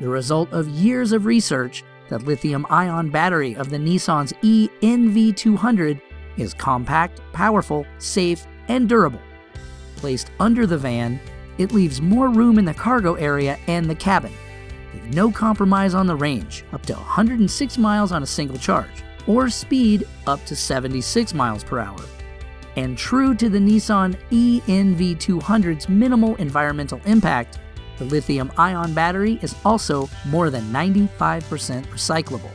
the result of years of research, the lithium ion battery of the Nissan's e-NV200 is compact, powerful, safe, and durable. Placed under the van, it leaves more room in the cargo area and the cabin, with no compromise on the range, up to 106 miles on a single charge, or speed up to 76 miles per hour. And true to the Nissan e-NV200's minimal environmental impact, the lithium ion battery is also more than 95% recyclable.